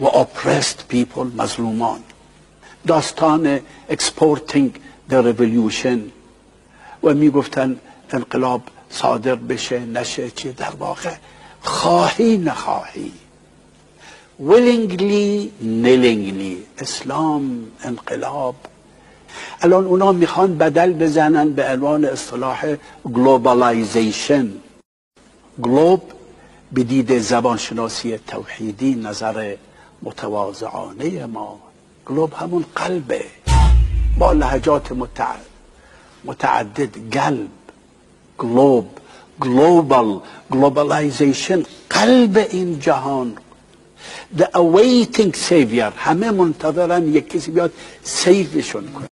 و oppressed people مظلومان. داستان exporting the revolution. و می‌گفتن انقلاب صادر بشه نشه چی در واقع خواهی نخواهی. Willingly nillingly اسلام انقلاب. الان اونا می‌خوان بدل بزنن به عنوان اصطلاح globalization. گلوب به دید زبانشناسی توحیدی نظر متواضعانه ما. گلوب همون قلبه. با لهجات متعدد, قلب. گلوب global. Globalization. قلب این جهان. The awaiting savior. همه منتظرن یک کسی بیاد سیفشون کنه.